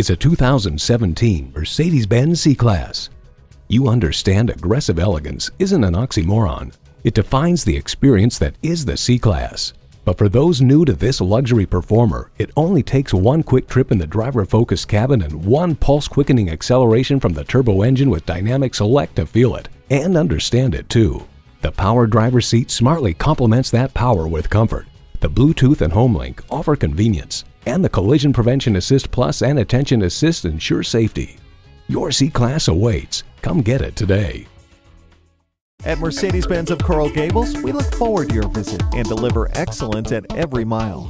is a 2017 Mercedes-Benz C-Class. You understand aggressive elegance isn't an oxymoron. It defines the experience that is the C-Class. But for those new to this luxury performer, it only takes one quick trip in the driver-focused cabin and one pulse-quickening acceleration from the turbo engine with Dynamic Select to feel it and understand it too. The power driver seat smartly complements that power with comfort. The Bluetooth and HomeLink offer convenience, and the Collision Prevention Assist Plus and Attention Assist ensure safety. Your C-Class awaits. Come get it today. At Mercedes Benz of Coral Gables, we look forward to your visit and deliver excellence at every mile.